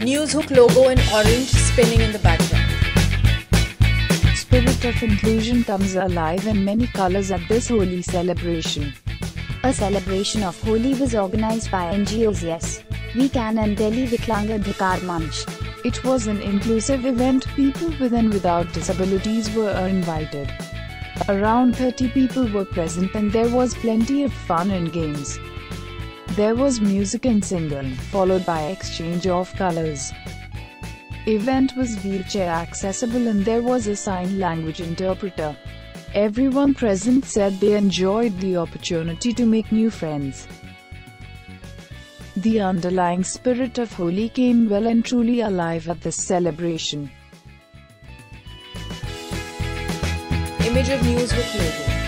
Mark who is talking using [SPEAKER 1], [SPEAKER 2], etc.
[SPEAKER 1] NewzHook logo in orange spinning in the background.
[SPEAKER 2] Spirit of inclusion comes alive in many colors at this Holi celebration.
[SPEAKER 3] A celebration of Holi was organized by NGOs Yes, We Can and Delhi Viklanga Adhikar Manch.
[SPEAKER 2] It was an inclusive event, people with and without disabilities were invited. Around 30 people were present and there was plenty of fun and games. There was music and singing, followed by exchange of colors. Event was wheelchair accessible and there was a sign language interpreter. Everyone present said they enjoyed the opportunity to make new friends. The underlying spirit of Holi came well and truly alive at this celebration.
[SPEAKER 1] Image of NewzHook logo.